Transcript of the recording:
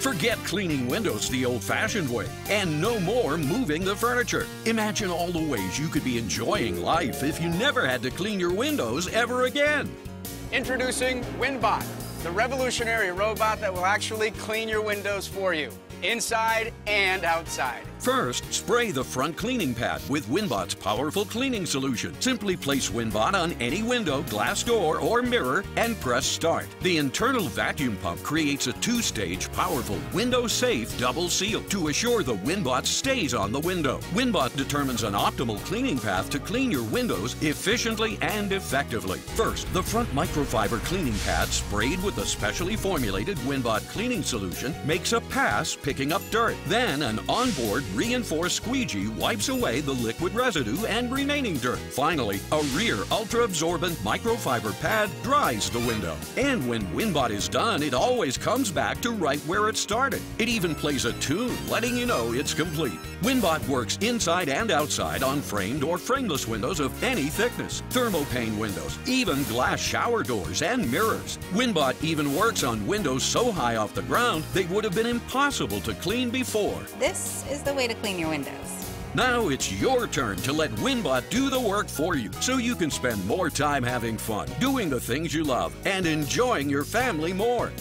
Forget cleaning windows the old fashioned way and no more moving the furniture. Imagine all the ways you could be enjoying life if you never had to clean your windows ever again. Introducing WinBot, the revolutionary robot that will actually clean your windows for you inside and outside. First, spray the front cleaning pad with WinBot's powerful cleaning solution. Simply place WinBot on any window, glass door, or mirror and press start. The internal vacuum pump creates a two-stage powerful window-safe double seal to assure the WinBot stays on the window. WinBot determines an optimal cleaning path to clean your windows efficiently and effectively. First, the front microfiber cleaning pad sprayed with a specially formulated WinBot cleaning solution makes a pass picking up dirt. Then an onboard reinforced squeegee wipes away the liquid residue and remaining dirt. Finally, a rear ultra-absorbent microfiber pad dries the window. And when WinBot is done, it always comes back to right where it started. It even plays a tune, letting you know it's complete. WinBot works inside and outside on framed or frameless windows of any thickness, thermopane windows, even glass shower doors and mirrors. WinBot even works on windows so high off the ground they would have been impossible to clean before. This is the way to clean your windows. Now it's your turn to let WinBot do the work for you so you can spend more time having fun, doing the things you love, and enjoying your family more.